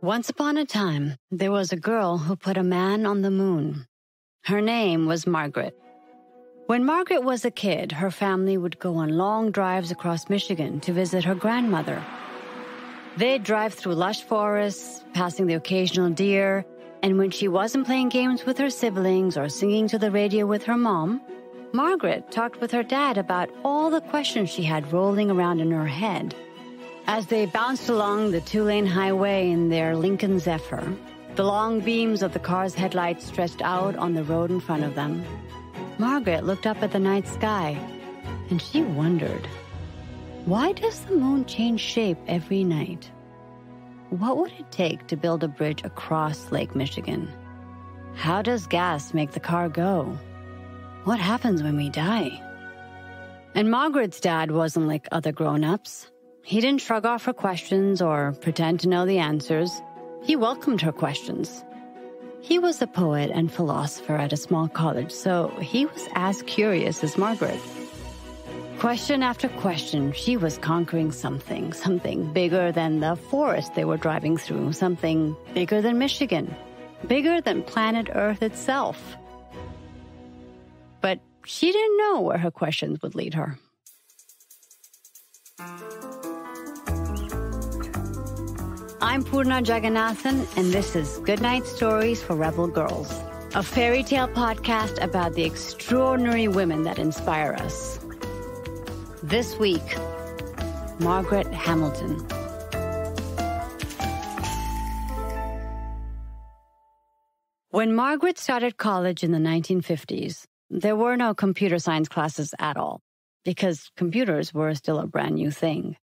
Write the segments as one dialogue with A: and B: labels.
A: Once upon a time, there was a girl who put a man on the moon. Her name was Margaret. When Margaret was a kid, her family would go on long drives across Michigan to visit her grandmother. They'd drive through lush forests, passing the occasional deer, and when she wasn't playing games with her siblings or singing to the radio with her mom, Margaret talked with her dad about all the questions she had rolling around in her head. As they bounced along the two lane highway in their Lincoln Zephyr, the long beams of the car's headlights stretched out on the road in front of them. Margaret looked up at the night sky and she wondered why does the moon change shape every night? What would it take to build a bridge across Lake Michigan? How does gas make the car go? What happens when we die? And Margaret's dad wasn't like other grown ups. He didn't shrug off her questions or pretend to know the answers. He welcomed her questions. He was a poet and philosopher at a small college, so he was as curious as Margaret. Question after question, she was conquering something, something bigger than the forest they were driving through, something bigger than Michigan, bigger than planet Earth itself. But she didn't know where her questions would lead her. I'm Poorna Jagannathan, and this is Goodnight Stories for Rebel Girls, a fairy tale podcast about the extraordinary women that inspire us. This week, Margaret Hamilton. When Margaret started college in the 1950s, there were no computer science classes at all because computers were still a brand new thing.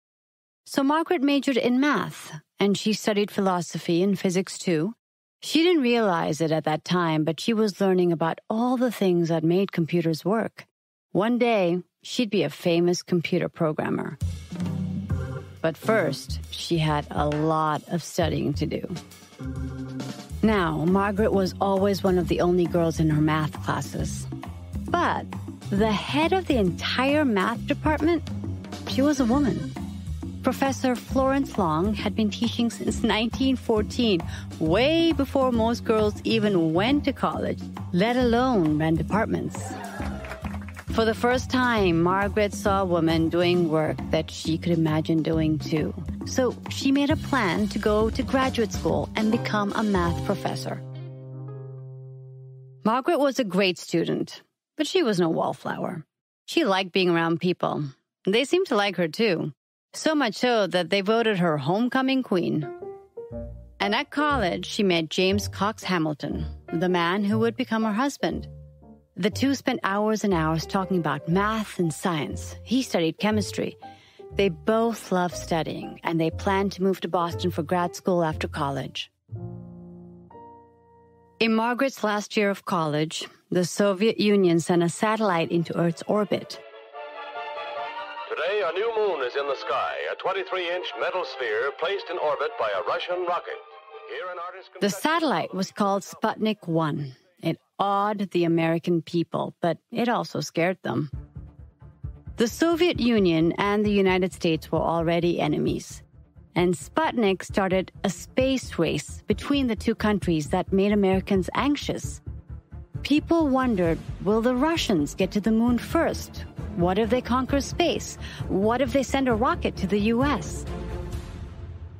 A: So Margaret majored in math and she studied philosophy and physics too. She didn't realize it at that time, but she was learning about all the things that made computers work. One day, she'd be a famous computer programmer. But first, she had a lot of studying to do. Now, Margaret was always one of the only girls in her math classes. But the head of the entire math department, she was a woman. Professor Florence Long had been teaching since 1914, way before most girls even went to college, let alone ran departments. For the first time, Margaret saw a woman doing work that she could imagine doing too. So she made a plan to go to graduate school and become a math professor. Margaret was a great student, but she was no wallflower. She liked being around people. They seemed to like her too. So much so that they voted her homecoming queen. And at college, she met James Cox Hamilton, the man who would become her husband. The two spent hours and hours talking about math and science. He studied chemistry. They both loved studying, and they planned to move to Boston for grad school after college. In Margaret's last year of college, the Soviet Union sent a satellite into Earth's orbit.
B: Today, a new moon is in the sky, a 23-inch metal sphere placed in orbit by a Russian rocket. Here an artist
A: The satellite was called Sputnik 1. It awed the American people, but it also scared them. The Soviet Union and the United States were already enemies. And Sputnik started a space race between the two countries that made Americans anxious. People wondered will the Russians get to the moon first? What if they conquer space? What if they send a rocket to the US?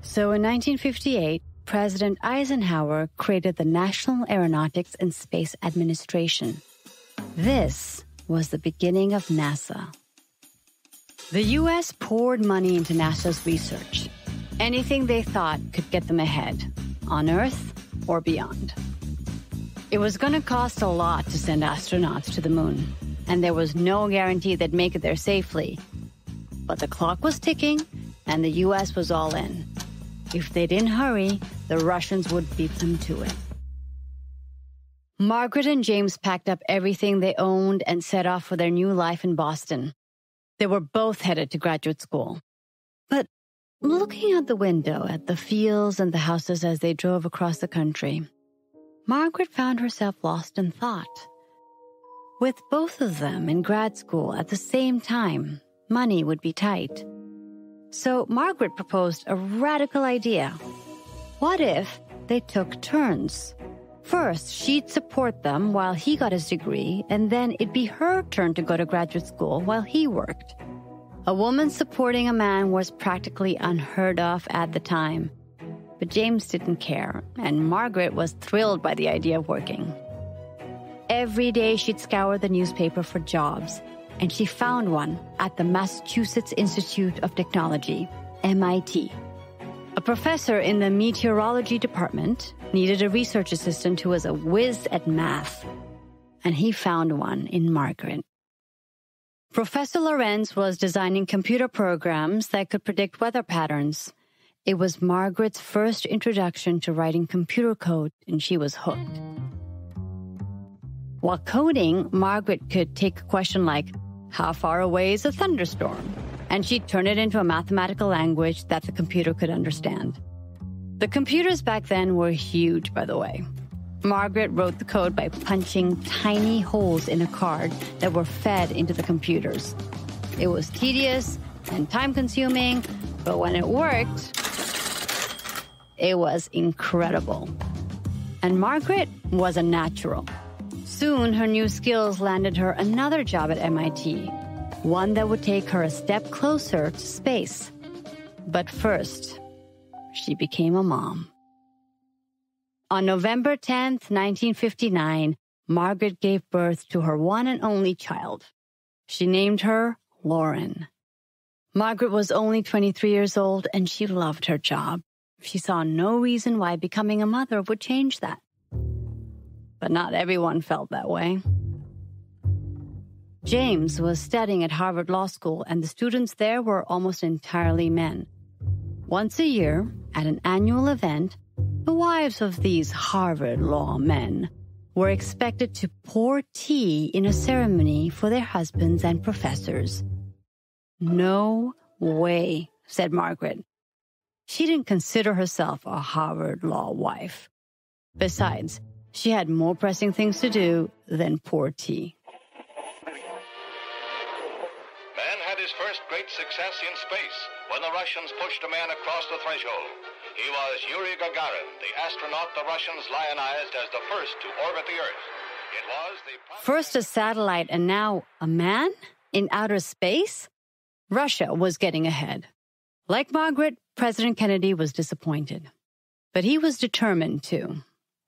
A: So in 1958, President Eisenhower created the National Aeronautics and Space Administration. This was the beginning of NASA. The US poured money into NASA's research. Anything they thought could get them ahead, on Earth or beyond. It was going to cost a lot to send astronauts to the moon and there was no guarantee they'd make it there safely. But the clock was ticking, and the U.S. was all in. If they didn't hurry, the Russians would beat them to it. Margaret and James packed up everything they owned and set off for their new life in Boston. They were both headed to graduate school. But looking out the window at the fields and the houses as they drove across the country, Margaret found herself lost in thought. With both of them in grad school at the same time, money would be tight. So Margaret proposed a radical idea. what if they took turns? First, she'd support them while he got his degree, and then it'd be her turn to go to graduate school while he worked. A woman supporting a man was practically unheard of at the time. But James didn't care, and Margaret was thrilled by the idea of working. Every day she'd scour the newspaper for jobs, and she found one at the Massachusetts Institute of Technology, MIT. A professor in the meteorology department needed a research assistant who was a whiz at math, and he found one in Margaret. Professor Lorenz was designing computer programs that could predict weather patterns. It was Margaret's first introduction to writing computer code, and she was hooked. While coding, Margaret could take a question like, How far away is a thunderstorm? And she'd turn it into a mathematical language that the computer could understand. The computers back then were huge, by the way. Margaret wrote the code by punching tiny holes in a card that were fed into the computers. It was tedious and time consuming, but when it worked, it was incredible. And Margaret was a natural. Soon, her new skills landed her another job at MIT, one that would take her a step closer to space. But first, she became a mom. On November 10th, 1959, Margaret gave birth to her one and only child. She named her Lauren. Margaret was only 23 years old and she loved her job. She saw no reason why becoming a mother would change that. But not everyone felt that way. James was studying at Harvard Law School, and the students there were almost entirely men. Once a year, at an annual event, the wives of these Harvard law men were expected to pour tea in a ceremony for their husbands and professors. No way, said Margaret. She didn't consider herself a Harvard law wife. Besides, she had more pressing things to do than pour tea.
B: Man had his first great success in space when the Russians pushed a man across the threshold. He was Yuri Gagarin, the astronaut the Russians lionized as the first to orbit the Earth. It was the
A: first a satellite and now a man in outer space. Russia was getting ahead. Like Margaret, President Kennedy was disappointed, but he was determined too.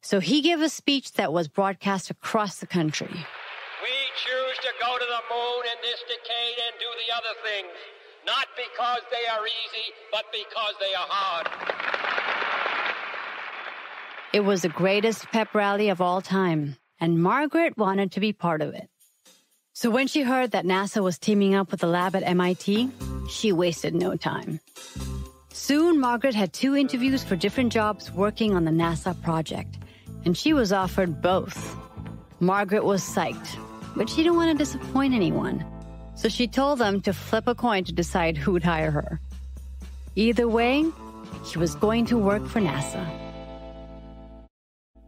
A: So he gave a speech that was broadcast across the country.
C: We choose to go to the moon in this decade and do the other things, not because they are easy, but because they are hard.
A: It was the greatest pep rally of all time, and Margaret wanted to be part of it. So when she heard that NASA was teaming up with a lab at MIT, she wasted no time. Soon, Margaret had two interviews for different jobs working on the NASA project, and she was offered both. Margaret was psyched, but she didn't want to disappoint anyone. So she told them to flip a coin to decide who'd hire her. Either way, she was going to work for NASA.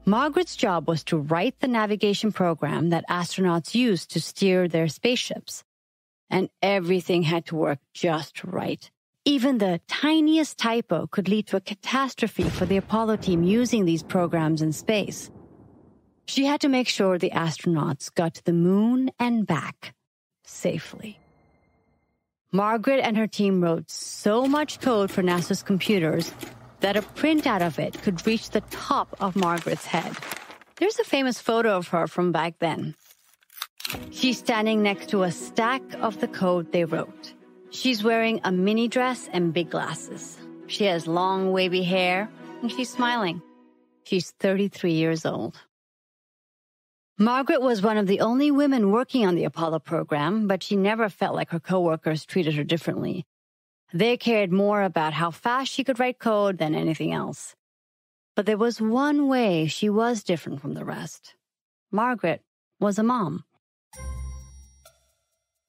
A: Margaret's job was to write the navigation program that astronauts used to steer their spaceships. And everything had to work just right. Even the tiniest typo could lead to a catastrophe for the Apollo team using these programs in space. She had to make sure the astronauts got to the moon and back safely. Margaret and her team wrote so much code for NASA's computers that a printout of it could reach the top of Margaret's head. There's a famous photo of her from back then. She's standing next to a stack of the code they wrote. She's wearing a mini dress and big glasses. She has long, wavy hair, and she's smiling. She's 33 years old. Margaret was one of the only women working on the Apollo program, but she never felt like her coworkers treated her differently. They cared more about how fast she could write code than anything else. But there was one way she was different from the rest. Margaret was a mom.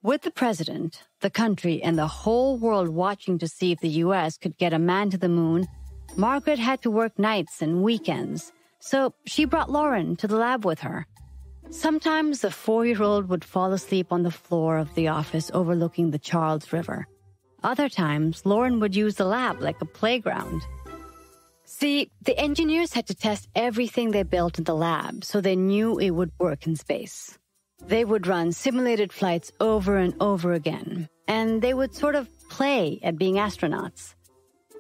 A: With the president, the country, and the whole world watching to see if the U.S. could get a man to the moon, Margaret had to work nights and weekends. So she brought Lauren to the lab with her. Sometimes the four year old would fall asleep on the floor of the office overlooking the Charles River. Other times, Lauren would use the lab like a playground. See, the engineers had to test everything they built in the lab so they knew it would work in space. They would run simulated flights over and over again, and they would sort of play at being astronauts.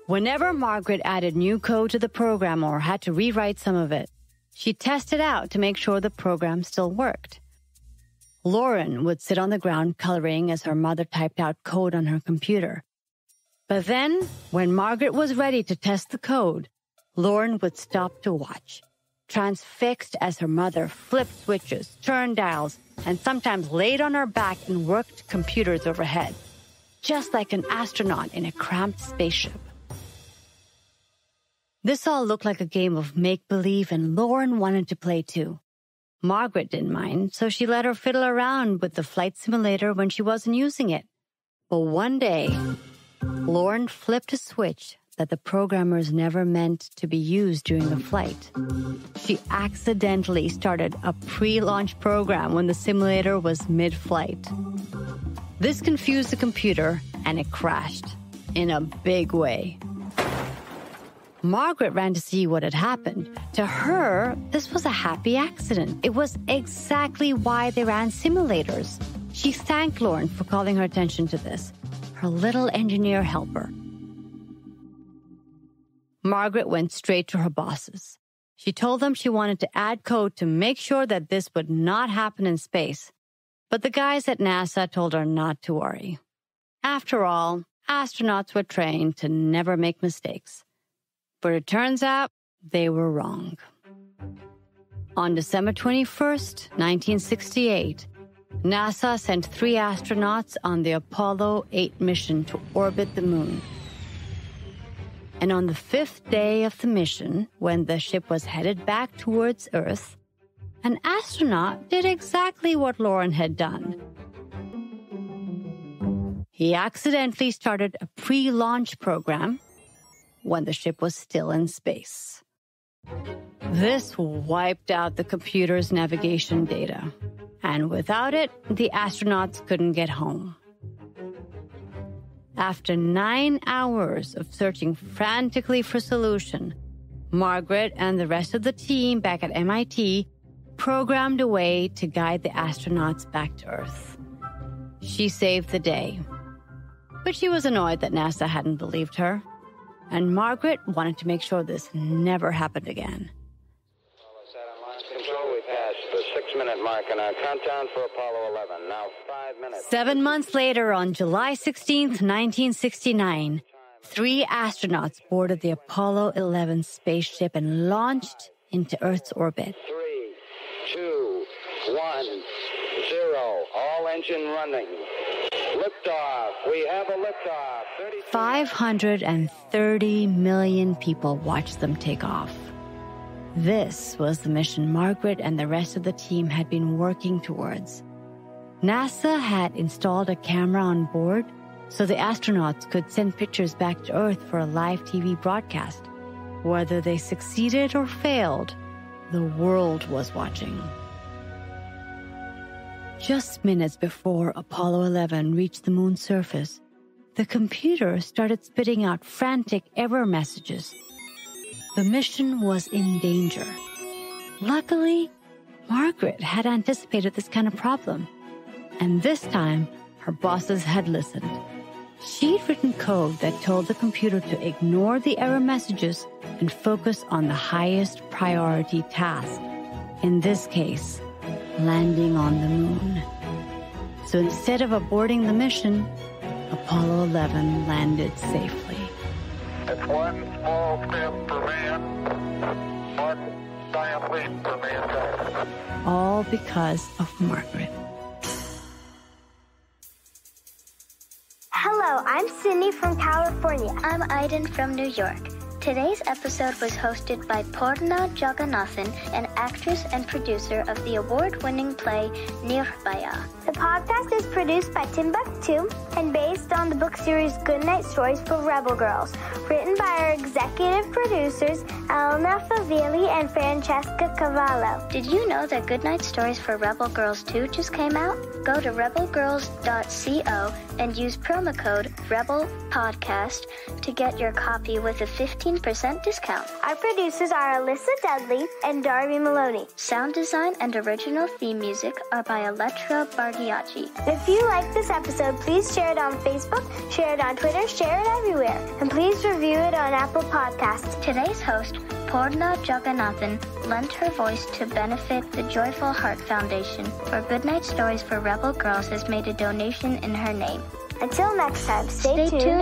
A: Whenever Margaret added new code to the program or had to rewrite some of it, she tested out to make sure the program still worked. Lauren would sit on the ground coloring as her mother typed out code on her computer. But then, when Margaret was ready to test the code, Lauren would stop to watch, transfixed as her mother flipped switches, turned dials, and sometimes laid on her back and worked computers overhead, just like an astronaut in a cramped spaceship. This all looked like a game of make believe, and Lauren wanted to play too. Margaret didn't mind, so she let her fiddle around with the flight simulator when she wasn't using it. But one day, Lauren flipped a switch that the programmers never meant to be used during the flight. She accidentally started a pre-launch program when the simulator was mid-flight. This confused the computer and it crashed in a big way. Margaret ran to see what had happened. To her, this was a happy accident. It was exactly why they ran simulators. She thanked Lauren for calling her attention to this, her little engineer helper. Margaret went straight to her bosses. She told them she wanted to add code to make sure that this would not happen in space. But the guys at NASA told her not to worry. After all, astronauts were trained to never make mistakes. But it turns out they were wrong. On December 21st, 1968, NASA sent three astronauts on the Apollo 8 mission to orbit the moon. And on the fifth day of the mission, when the ship was headed back towards Earth, an astronaut did exactly what Lauren had done. He accidentally started a pre launch program when the ship was still in space. This wiped out the computer's navigation data, and without it, the astronauts couldn't get home. After nine hours of searching frantically for a solution, Margaret and the rest of the team back at MIT programmed a way to guide the astronauts back to Earth. She saved the day. But she was annoyed that NASA hadn't believed her and Margaret wanted to make sure this never happened again.
D: The six-minute mark in our countdown for Apollo 11. Now five minutes.
A: Seven months later, on July 16th, 1969, three astronauts boarded the Apollo 11 spaceship and launched into Earth's orbit.
D: Three, two, one, zero. All engine running. Liftoff. We have a liftoff.
A: 530 million people watched them take off. This was the mission Margaret and the rest of the team had been working towards. NASA had installed a camera on board so the astronauts could send pictures back to Earth for a live TV broadcast. Whether they succeeded or failed, the world was watching. Just minutes before Apollo 11 reached the moon's surface, the computer started spitting out frantic error messages. The mission was in danger. Luckily, Margaret had anticipated this kind of problem. And this time, her bosses had listened. She'd written code that told the computer to ignore the error messages and focus on the highest priority task. In this case, landing on the moon. So instead of aborting the mission, Apollo 11 landed safely.
E: It's one small step for man, one giant leap for mankind.
A: All because of Margaret.
F: Hello, I'm Sydney from California. I'm Aiden from New York. Today's episode was hosted by Poorna Jagannathan, an actress and producer of the award-winning play Nirbhaya. The podcast is produced by Timbuktu and based on the book series Goodnight Stories for Rebel Girls, written by our executive producers Elena Favilli and Francesca Cavallo. Did you know that Goodnight Stories for Rebel Girls 2 just came out? Go to rebelgirls.co and use promo code REBELPODCAST to get your copy with a 15 15% discount.
G: Our producers are Elyssa Dudley and Darby Maloney.
F: Sound design and original theme music are by Elettra Bargiacci.
G: If you like this episode, please share it on Facebook, share it on Twitter, share it everywhere. And please review it on Apple Podcasts.
F: Today's host, Poorna Jagannathan, lent her voice to benefit the Joyful Heart Foundation, where Goodnight Stories for Rebel Girls has made a donation in her name.
G: Until next time, stay,
F: Stay
G: tuned.
F: tuned